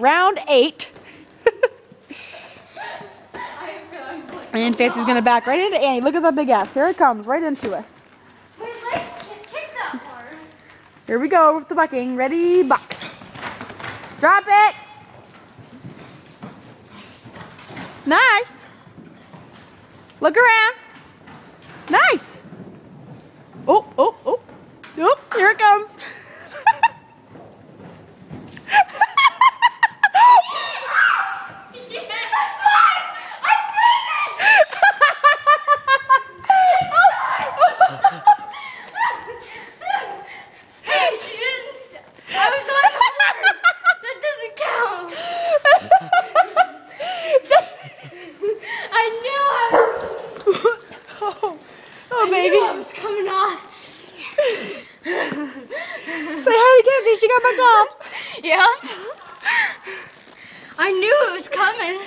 round eight. and Fancy's gonna back right into Annie. Look at that big ass. Here it comes, right into us. My legs can't kick that far. Here we go with the bucking. Ready, buck. Drop it. Nice. Look around. Nice. Oh, oh, oh. Oh, here it comes. Hey, she didn't. st- I was on her. That doesn't count. I knew I was, oh, I baby. I was coming off. Say hi to Kenzie. She got back off. Yep. I knew it was coming.